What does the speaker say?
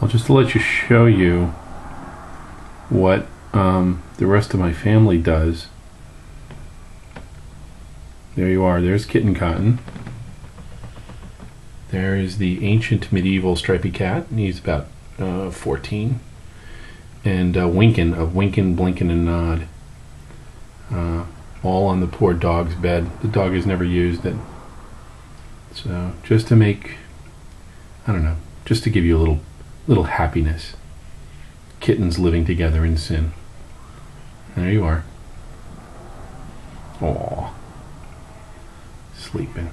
Well, just to let you show you what um, the rest of my family does. There you are. There's KittenKattan. There is the ancient medieval stripy cat. He's about uh, 14. And uh, Winkin of Winkin, Blinkin, and Nod. Uh, all on the poor dog's bed. The dog has never used it. So just to make, I don't know, just to give you a little, little happiness. Kittens living together in sin. There you are. Aw. Sleeping.